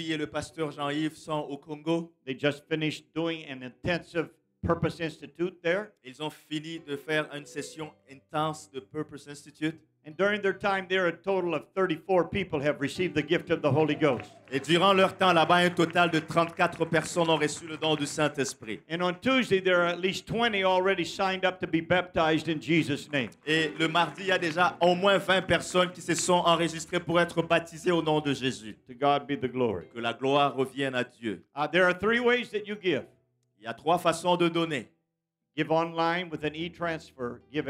Et le pasteur Jean-Yves sont au Congo. They just finished doing an intensive Purpose Institute there. Ils ont fini de faire une session intense de Purpose Institute. And during their time there, a total of 34 people have received the gift of the Holy Ghost. Et durant leur temps là-bas, un total de 34 personnes ont reçu le don du Saint-Esprit. And on Tuesday, there are at least 20 already signed up to be baptized in Jesus' name. Et le mardi, il y a déjà au moins 20 personnes qui se sont enregistrées pour être baptisées au nom de Jésus. To God be the glory. Que la gloire revienne à Dieu. Uh, there are three ways that you give Il y a trois façons de donner. give online with an e transfer, give